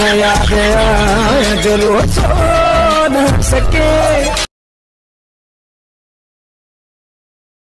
नया गया जो लो सके